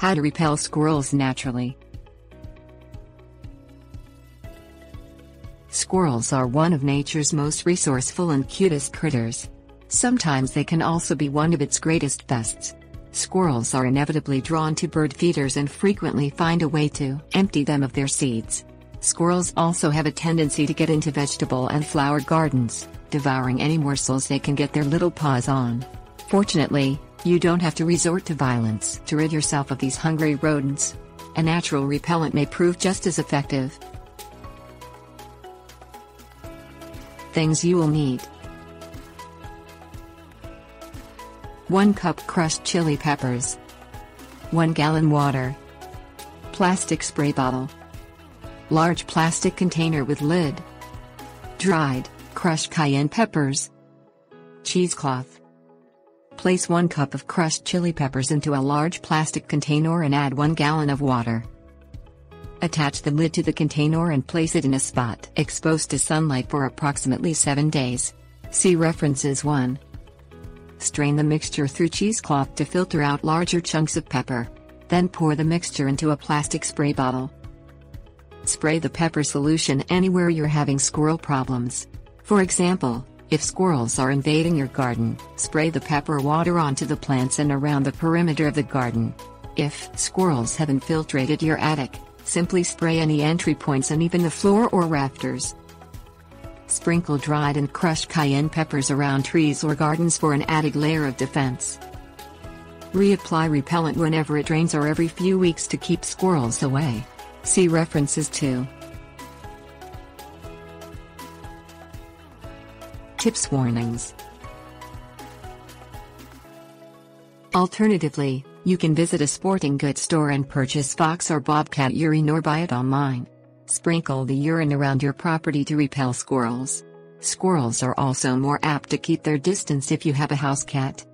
How to repel squirrels naturally. Squirrels are one of nature's most resourceful and cutest critters. Sometimes they can also be one of its greatest pests. Squirrels are inevitably drawn to bird feeders and frequently find a way to empty them of their seeds. Squirrels also have a tendency to get into vegetable and flower gardens, devouring any morsels they can get their little paws on. Fortunately, you don't have to resort to violence to rid yourself of these hungry rodents. A natural repellent may prove just as effective. Things you will need 1 cup crushed chili peppers, 1 gallon water, plastic spray bottle, large plastic container with lid, dried, crushed cayenne peppers, cheesecloth. Place 1 cup of crushed chili peppers into a large plastic container and add 1 gallon of water. Attach the lid to the container and place it in a spot exposed to sunlight for approximately 7 days. See references 1. Strain the mixture through cheesecloth to filter out larger chunks of pepper. Then pour the mixture into a plastic spray bottle. Spray the pepper solution anywhere you're having squirrel problems. For example, if squirrels are invading your garden, spray the pepper water onto the plants and around the perimeter of the garden. If squirrels have infiltrated your attic, simply spray any entry points and even the floor or rafters. Sprinkle dried and crushed cayenne peppers around trees or gardens for an added layer of defense. Reapply repellent whenever it rains or every few weeks to keep squirrels away. See references to. Tips Warnings Alternatively, you can visit a sporting goods store and purchase fox or bobcat urine or buy it online. Sprinkle the urine around your property to repel squirrels. Squirrels are also more apt to keep their distance if you have a house cat.